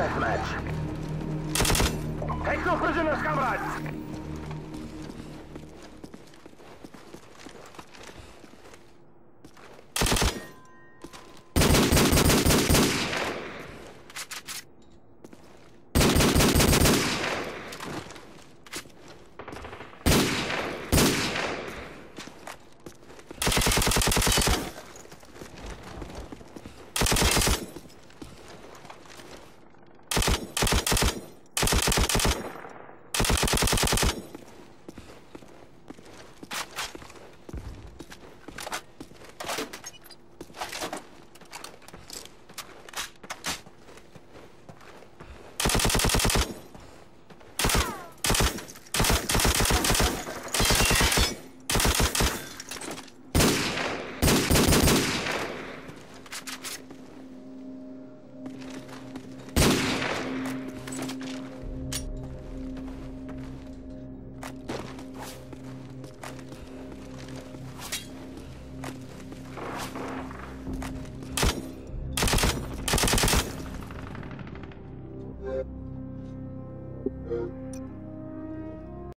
deathmatch. Take no prisoners, comrades!